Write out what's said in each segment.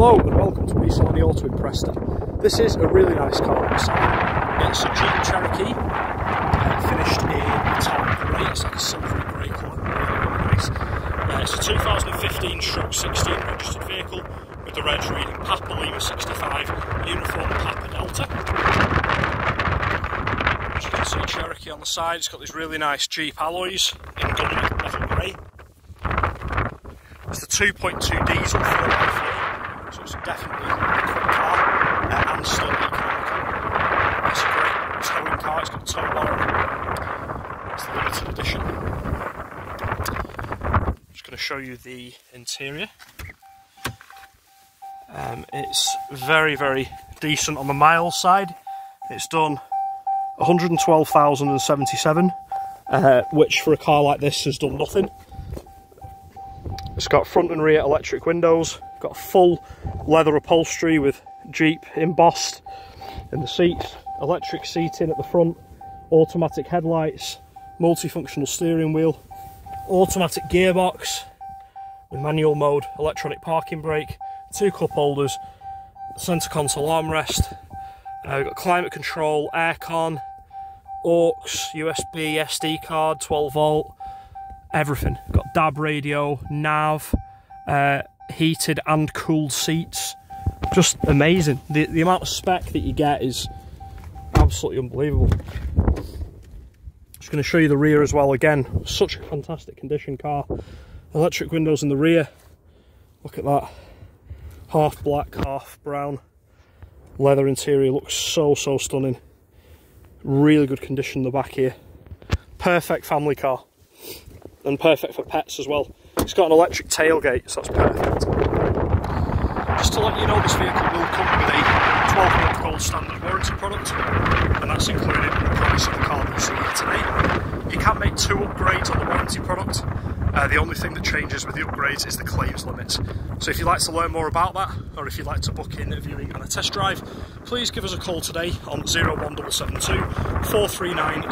Hello and welcome to We Sell Any Auto in Preston. This is a really nice car It's a Jeep Cherokee, uh, finished in metallic grey, it's like a silvery grey colour, really, nice. Uh, it's a 2015 stroke 16 registered vehicle with the reg reading Papa Lima 65, Uniform Papa Delta. As you can see Cherokee on the side, it's got these really nice Jeep alloys in gunmetal metal grey. It's the 2.2 diesel 4x4, so it's definitely a quick car uh, and still economical. It's a great towing car, it's got tow bar. It's the limited edition. I'm just going to show you the interior. Um, it's very, very decent on the miles side. It's done 112,077, uh, which for a car like this has done nothing. It's got front and rear electric windows, got full leather upholstery with Jeep embossed in the seats, electric seating at the front, automatic headlights, multifunctional steering wheel, automatic gearbox with manual mode, electronic parking brake, two cup holders, centre console armrest, uh, got climate control, aircon, aux, USB, SD card, 12 volt, everything. Got DAB radio, nav, uh, heated and cooled seats. Just amazing. The, the amount of spec that you get is absolutely unbelievable. Just going to show you the rear as well again. Such a fantastic condition car. Electric windows in the rear. Look at that. Half black, half brown. Leather interior looks so, so stunning. Really good condition in the back here. Perfect family car and perfect for pets as well. It's got an electric tailgate, so that's perfect. Just to let you know, this vehicle will come with a 12 month gold standard warranty product, and that's included in the price of the car that you see here today. You can make two upgrades on the warranty product. Uh, the only thing that changes with the upgrades is the claims limit. So if you'd like to learn more about that, or if you'd like to book in a viewing and a test drive, please give us a call today on 01772 439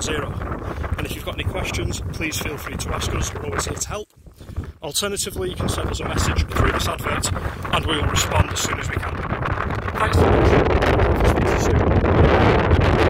010. And if you've got any questions, please feel free to ask us, we're always here to help. Alternatively, you can send us a message through this advert and we will respond as soon as we can.